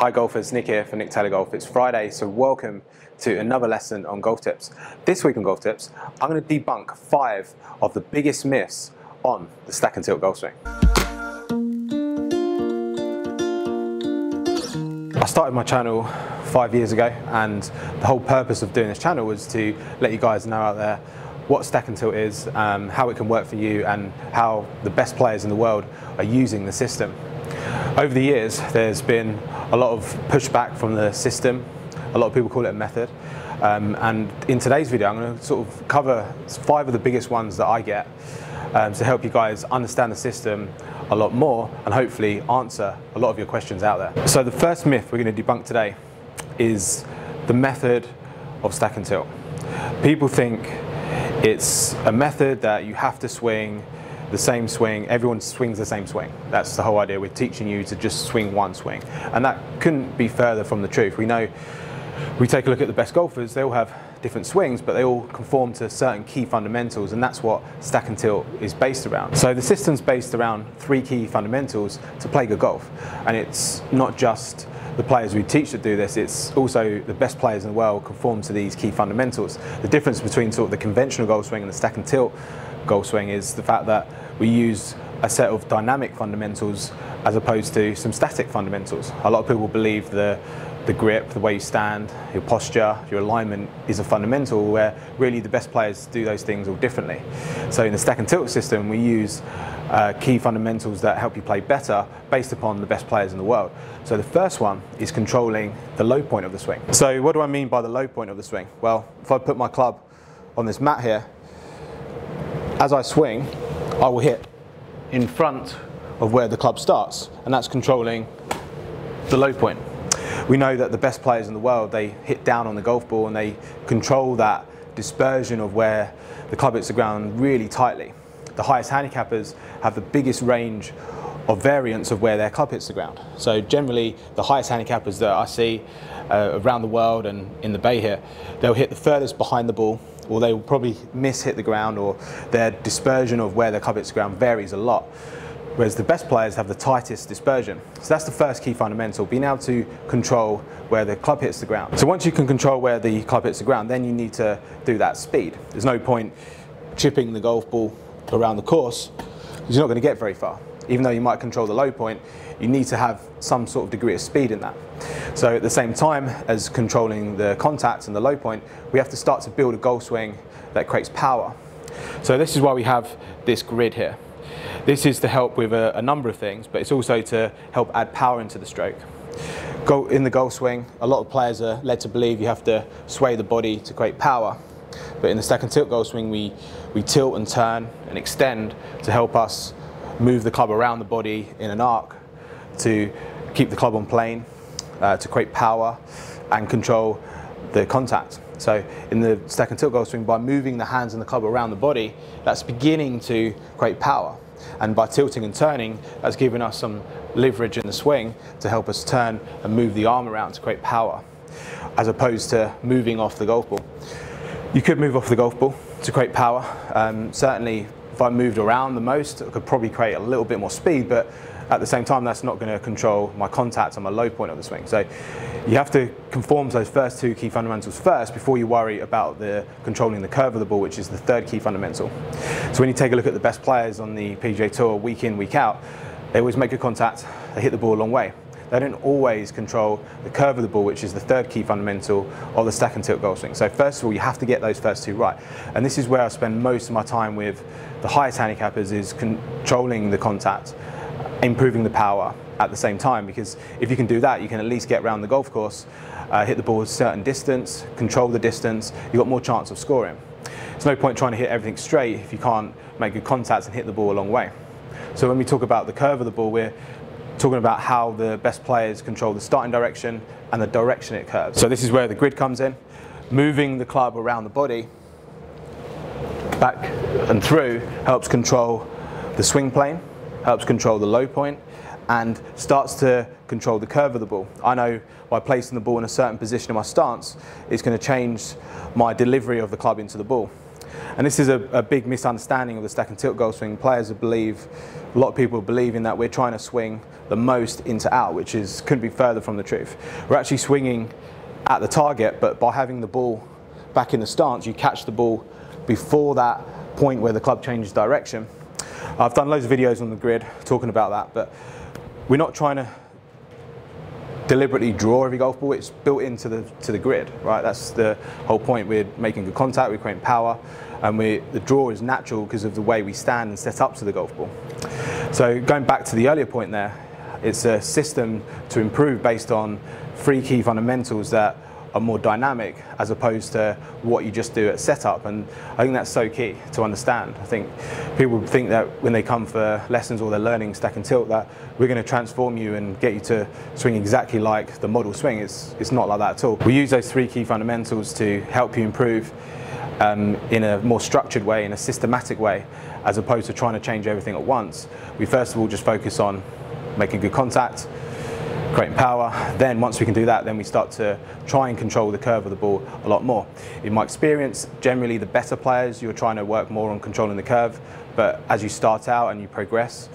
Hi golfers, Nick here for Nick Taylor Golf. It's Friday, so welcome to another lesson on golf tips. This week on golf tips, I'm going to debunk five of the biggest myths on the stack and tilt golf swing. I started my channel five years ago, and the whole purpose of doing this channel was to let you guys know out there what stack and tilt is, um, how it can work for you, and how the best players in the world are using the system. Over the years, there's been a lot of pushback from the system. A lot of people call it a method. Um, and in today's video, I'm going to sort of cover five of the biggest ones that I get um, to help you guys understand the system a lot more and hopefully answer a lot of your questions out there. So the first myth we're going to debunk today is the method of stack and tilt. People think it's a method that you have to swing the same swing, everyone swings the same swing. That's the whole idea. We're teaching you to just swing one swing. And that couldn't be further from the truth. We know, we take a look at the best golfers, they all have different swings, but they all conform to certain key fundamentals, and that's what stack and tilt is based around. So the system's based around three key fundamentals to play good golf. And it's not just the players we teach that do this, it's also the best players in the world conform to these key fundamentals. The difference between sort of the conventional golf swing and the stack and tilt golf swing is the fact that we use a set of dynamic fundamentals as opposed to some static fundamentals. A lot of people believe the the grip, the way you stand, your posture, your alignment is a fundamental where really the best players do those things all differently. So in the stack and tilt system, we use uh, key fundamentals that help you play better based upon the best players in the world. So the first one is controlling the low point of the swing. So what do I mean by the low point of the swing? Well, if I put my club on this mat here, as I swing, I will hit in front of where the club starts, and that's controlling the low point. We know that the best players in the world, they hit down on the golf ball and they control that dispersion of where the club hits the ground really tightly. The highest handicappers have the biggest range of variance of where their club hits the ground. So generally, the highest handicappers that I see uh, around the world and in the bay here, they'll hit the furthest behind the ball or they will probably miss hit the ground or their dispersion of where their club hits the ground varies a lot. Whereas the best players have the tightest dispersion. So that's the first key fundamental, being able to control where the club hits the ground. So once you can control where the club hits the ground, then you need to do that speed. There's no point chipping the golf ball around the course because you're not going to get very far. Even though you might control the low point, you need to have some sort of degree of speed in that. So at the same time as controlling the contact and the low point, we have to start to build a golf swing that creates power. So this is why we have this grid here. This is to help with a, a number of things, but it's also to help add power into the stroke. Go, in the golf swing, a lot of players are led to believe you have to sway the body to create power. But in the stack and tilt golf swing, we, we tilt and turn and extend to help us move the club around the body in an arc to keep the club on plane, uh, to create power and control the contact. So in the stack and tilt golf swing, by moving the hands and the club around the body, that's beginning to create power. And by tilting and turning, that's giving us some leverage in the swing to help us turn and move the arm around to create power, as opposed to moving off the golf ball. You could move off the golf ball to create power. Um, certainly, if I moved around the most, I could probably create a little bit more speed, but at the same time, that's not going to control my contact on my low point of the swing. So you have to conform to those first two key fundamentals first before you worry about the controlling the curve of the ball, which is the third key fundamental. So when you take a look at the best players on the PGA Tour week in, week out, they always make good contact, they hit the ball a long way. They don't always control the curve of the ball, which is the third key fundamental or the stack and tilt golf swing. So first of all, you have to get those first two right. And this is where I spend most of my time with the highest handicappers is controlling the contact improving the power at the same time because if you can do that, you can at least get around the golf course, uh, hit the ball a certain distance, control the distance, you've got more chance of scoring. it's no point trying to hit everything straight if you can't make good contacts and hit the ball a long way. So when we talk about the curve of the ball, we're talking about how the best players control the starting direction and the direction it curves. So this is where the grid comes in. Moving the club around the body back and through helps control the swing plane helps control the low point and starts to control the curve of the ball. I know by placing the ball in a certain position in my stance, it's going to change my delivery of the club into the ball. And this is a, a, big misunderstanding of the stack and tilt golf swing. Players believe, a lot of people believe in that we're trying to swing the most into out, which is couldn't be further from the truth. We're actually swinging at the target, but by having the ball back in the stance, you catch the ball before that point where the club changes direction. I've done loads of videos on the grid talking about that, but we're not trying to deliberately draw every golf ball. It's built into the to the grid, right? That's the whole point. We're making good contact, we're creating power, and we the draw is natural because of the way we stand and set up to the golf ball. So going back to the earlier point there, it's a system to improve based on three key fundamentals that are more dynamic as opposed to what you just do at setup. And I think that's so key to understand. I think people think that when they come for lessons or they're learning stack and tilt that we're going to transform you and get you to swing exactly like the model swing. It's, it's not like that at all. We use those three key fundamentals to help you improve um, in a more structured way, in a systematic way, as opposed to trying to change everything at once. We first of all just focus on making good contact, creating power. Then once we can do that, then we start to try and control the curve of the ball a lot more. In my experience, generally the better players, you're trying to work more on controlling the curve. But as you start out and you progress,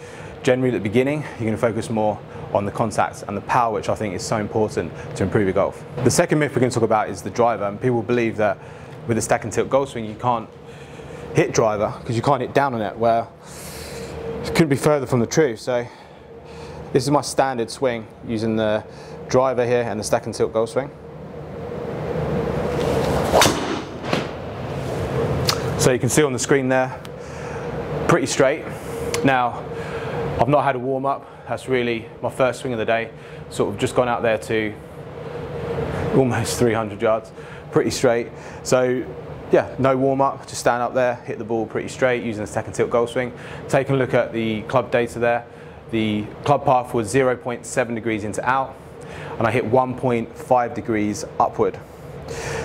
generally at the beginning, you're going to focus more on the contact and the power, which I think is so important to improve your golf. The second myth we're going to talk about is the driver. And people believe that with a stack and tilt golf swing, you can't hit driver because you can't hit down on it. Well, it couldn't be further from the truth. So this is my standard swing using the driver here and the stack and tilt golf swing. So you can see on the screen there, pretty straight. Now, I've not had a warm up. That's really my first swing of the day. Sort of just gone out there to almost 300 yards, pretty straight. So yeah, no warm up, just stand up there, hit the ball pretty straight using the stack and tilt golf swing. Taking a look at the club data there, the club path was 0.7 degrees into out, and I hit 1.5 degrees upward.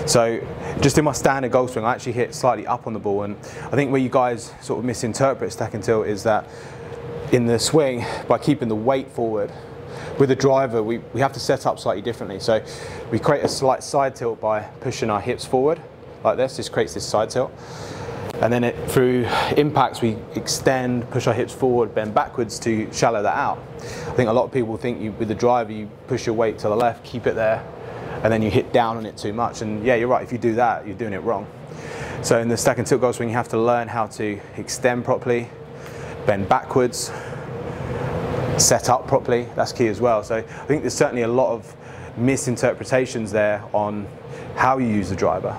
So just in my standard golf swing, I actually hit slightly up on the ball, and I think where you guys sort of misinterpret stack and tilt is that in the swing, by keeping the weight forward, with the driver, we, we have to set up slightly differently. So we create a slight side tilt by pushing our hips forward, like this. This creates this side tilt. And then it, through impacts, we extend, push our hips forward, bend backwards to shallow that out. I think a lot of people think you, with the driver, you push your weight to the left, keep it there, and then you hit down on it too much. And yeah, you're right, if you do that, you're doing it wrong. So in the stack and tilt golf swing, you have to learn how to extend properly, bend backwards, set up properly. That's key as well. So I think there's certainly a lot of misinterpretations there on how you use the driver.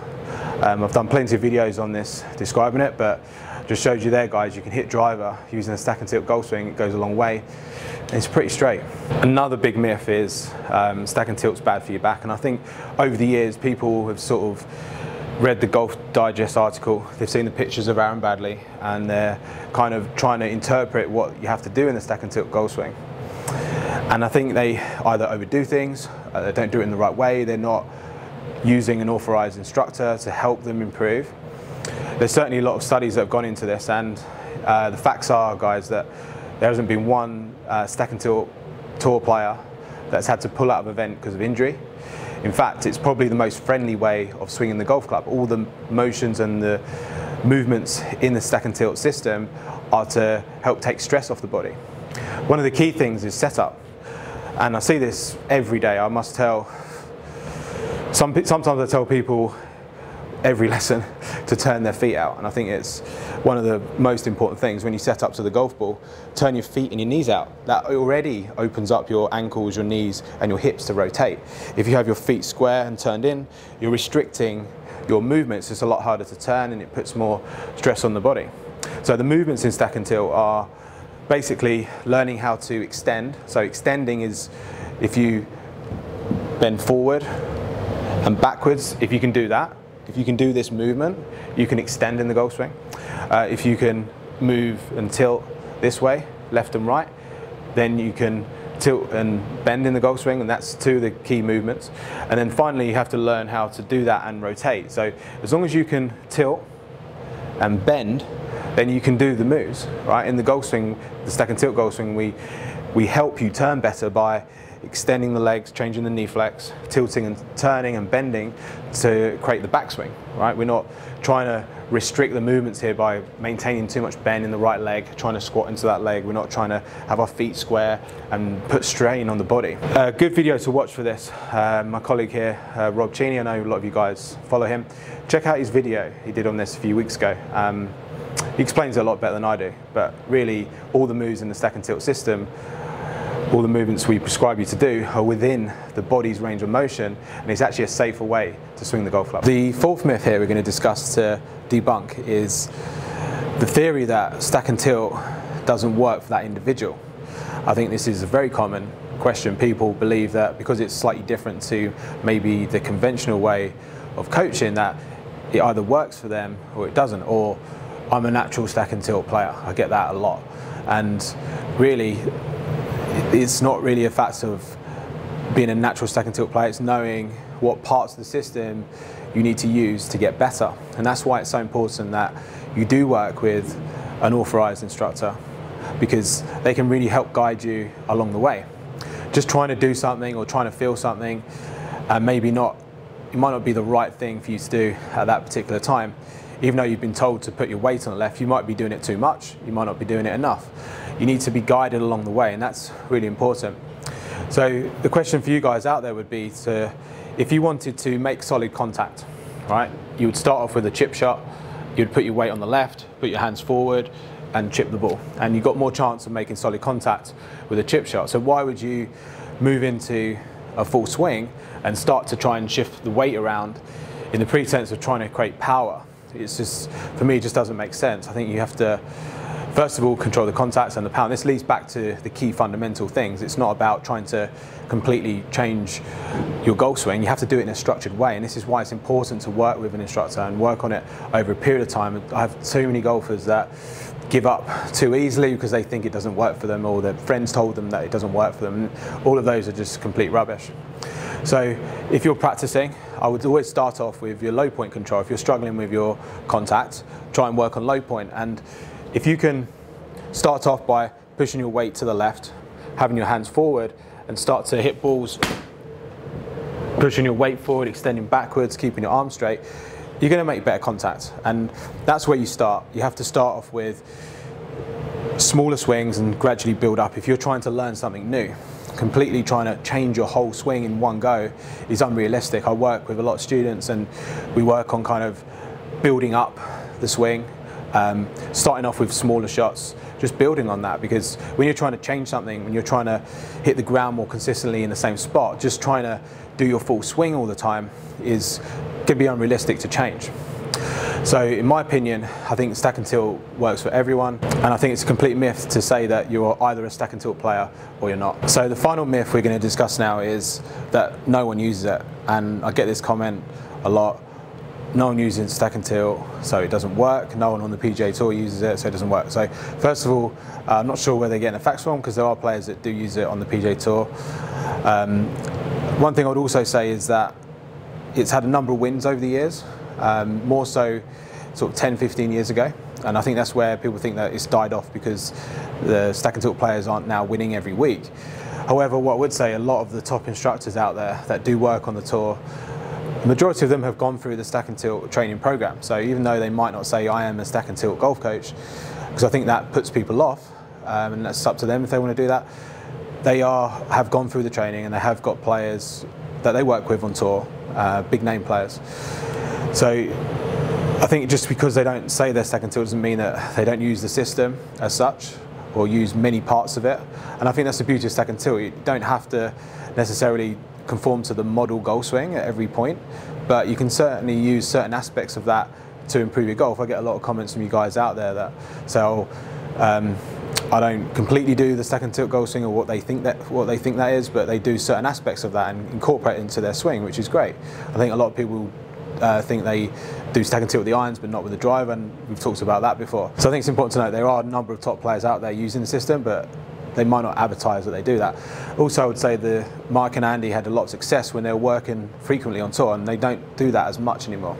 Um, I've done plenty of videos on this describing it, but just showed you there, guys, you can hit driver using a stack and tilt golf swing. It goes a long way. It's pretty straight. Another big myth is um, stack and tilt's bad for your back, and I think over the years people have sort of read the Golf Digest article, they've seen the pictures of Aaron Baddeley, and they're kind of trying to interpret what you have to do in the stack and tilt golf swing. And I think they either overdo things, uh, they don't do it in the right way, they're not using an authorized instructor to help them improve. There's certainly a lot of studies that have gone into this and uh, the facts are, guys, that there hasn't been one uh, stack and tilt tour player that's had to pull out of an event because of injury. In fact, it's probably the most friendly way of swinging the golf club. All the motions and the movements in the stack and tilt system are to help take stress off the body. One of the key things is setup. And I see this every day. I must tell some, sometimes I tell people every lesson to turn their feet out, and I think it's one of the most important things when you set up to the golf ball. Turn your feet and your knees out. That already opens up your ankles, your knees, and your hips to rotate. If you have your feet square and turned in, you're restricting your movements. It's a lot harder to turn, and it puts more stress on the body. So the movements in stack and tilt are basically learning how to extend. So extending is if you bend forward and backwards, if you can do that, if you can do this movement, you can extend in the golf swing. Uh, if you can move and tilt this way, left and right, then you can tilt and bend in the golf swing, and that's two of the key movements. And then finally, you have to learn how to do that and rotate. So as long as you can tilt and bend, then you can do the moves, right? In the golf swing, the stack and tilt golf swing, we, we help you turn better by extending the legs, changing the knee flex, tilting and turning and bending to create the backswing, right? We're not trying to restrict the movements here by maintaining too much bend in the right leg, trying to squat into that leg. We're not trying to have our feet square and put strain on the body. A uh, good video to watch for this. Uh, my colleague here, uh, Rob Cheney, I know a lot of you guys follow him. Check out his video he did on this a few weeks ago. Um, he explains it a lot better than I do, but really all the moves in the stack and tilt system all the movements we prescribe you to do are within the body's range of motion and it's actually a safer way to swing the golf club. The fourth myth here we're going to discuss to debunk is the theory that stack and tilt doesn't work for that individual. I think this is a very common question. People believe that because it's slightly different to maybe the conventional way of coaching that it either works for them or it doesn't or I'm a natural stack and tilt player. I get that a lot. And really it's not really a fact of being a natural stack and tilt player, it's knowing what parts of the system you need to use to get better. And that's why it's so important that you do work with an authorized instructor because they can really help guide you along the way. Just trying to do something or trying to feel something and maybe not, it might not be the right thing for you to do at that particular time. Even though you've been told to put your weight on the left, you might be doing it too much, you might not be doing it enough you need to be guided along the way, and that's really important. So the question for you guys out there would be to, if you wanted to make solid contact, right, you would start off with a chip shot, you'd put your weight on the left, put your hands forward, and chip the ball. And you've got more chance of making solid contact with a chip shot. So why would you move into a full swing and start to try and shift the weight around in the pretense of trying to create power? It's just, for me, it just doesn't make sense. I think you have to First of all, control the contacts and the power. This leads back to the key fundamental things. It's not about trying to completely change your golf swing. You have to do it in a structured way, and this is why it's important to work with an instructor and work on it over a period of time. I have too many golfers that give up too easily because they think it doesn't work for them or their friends told them that it doesn't work for them. All of those are just complete rubbish. So if you're practicing, I would always start off with your low point control. If you're struggling with your contact, try and work on low point. And if you can start off by pushing your weight to the left, having your hands forward, and start to hit balls, pushing your weight forward, extending backwards, keeping your arms straight, you're going to make better contact. And that's where you start. You have to start off with smaller swings and gradually build up. If you're trying to learn something new, completely trying to change your whole swing in one go is unrealistic. I work with a lot of students and we work on kind of building up the swing um, starting off with smaller shots, just building on that because when you're trying to change something, when you're trying to hit the ground more consistently in the same spot, just trying to do your full swing all the time is can be unrealistic to change. So in my opinion, I think stack and tilt works for everyone and I think it's a complete myth to say that you're either a stack and tilt player or you're not. So the final myth we're going to discuss now is that no one uses it and I get this comment a lot no one uses stack and tilt, so it doesn't work. No one on the PGA Tour uses it, so it doesn't work. So first of all, I'm not sure where they're getting the facts from because there are players that do use it on the PGA Tour. Um, one thing I would also say is that it's had a number of wins over the years, um, more so sort of 10, 15 years ago. And I think that's where people think that it's died off because the stack and tilt players aren't now winning every week. However, what I would say, a lot of the top instructors out there that do work on the tour majority of them have gone through the stack and tilt training program. So even though they might not say I am a stack and tilt golf coach, because I think that puts people off, um, and that's up to them if they want to do that. They are have gone through the training and they have got players that they work with on tour, uh, big name players. So I think just because they don't say they're stack and tilt doesn't mean that they don't use the system as such or use many parts of it. And I think that's the beauty of stack and tilt. You don't have to necessarily conform to the model golf swing at every point, but you can certainly use certain aspects of that to improve your golf. I get a lot of comments from you guys out there that oh, um, I don't completely do the stack and tilt golf swing or what they think that what they think that is, but they do certain aspects of that and incorporate it into their swing, which is great. I think a lot of people uh, think they do stack and tilt with the irons, but not with the drive, and we've talked about that before. So I think it's important to note there are a number of top players out there using the system, but they might not advertise that they do that. Also, I would say the Mike and Andy had a lot of success when they were working frequently on tour, and they don't do that as much anymore.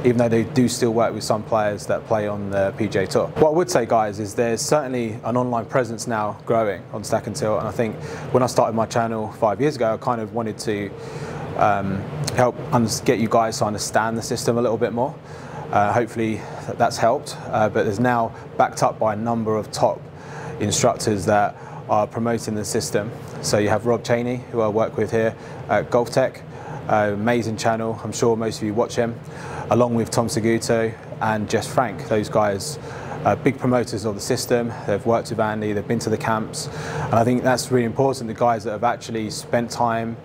even though they do still work with some players that play on the PGA Tour. What I would say, guys, is there's certainly an online presence now growing on Stack and Tilt, and I think when I started my channel five years ago, I kind of wanted to um, help get you guys to understand the system a little bit more. Uh, hopefully that's helped, uh, but there's now backed up by a number of top instructors that are promoting the system. So you have Rob Cheney, who I work with here at GOLFTEC, uh, amazing channel, I'm sure most of you watch him, along with Tom Saguto and Jess Frank. Those guys uh, big promoters of the system. They've worked with Andy, they've been to the camps, and I think that's really important. The guys that have actually spent time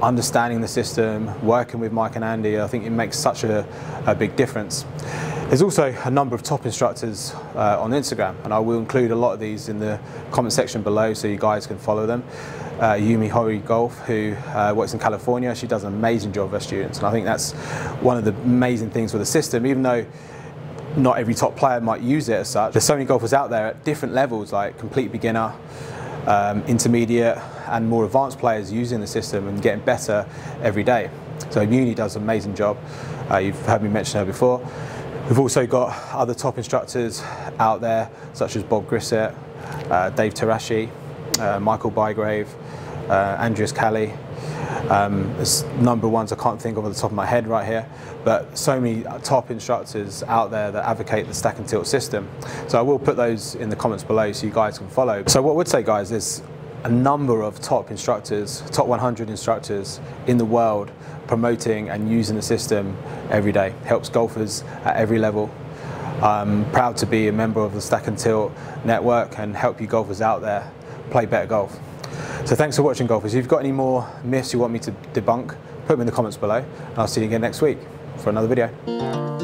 understanding the system, working with Mike and Andy, I think it makes such a, a big difference. There's also a number of top instructors uh, on Instagram, and I will include a lot of these in the comment section below so you guys can follow them. Uh, Yumi Hori Golf, who uh, works in California, she does an amazing job with her students, and I think that's one of the amazing things with the system, even though not every top player might use it as such. There's so many golfers out there at different levels, like complete beginner, um, intermediate, and more advanced players using the system and getting better every day. So Muni does an amazing job. Uh, you've heard me mention her before. We've also got other top instructors out there, such as Bob Grissett, uh, Dave Taraschi, uh, Michael Bygrave, uh, Andreas Kali. Um, there's number ones I can't think of off the top of my head right here, but so many top instructors out there that advocate the stack and tilt system. So I will put those in the comments below so you guys can follow. So what I would say guys is a number of top instructors, top 100 instructors in the world promoting and using the system every day. Helps golfers at every level. I'm proud to be a member of the Stack and Tilt network and help you golfers out there play better golf. So thanks for watching golfers. If you've got any more myths you want me to debunk, put them in the comments below and I'll see you again next week for another video.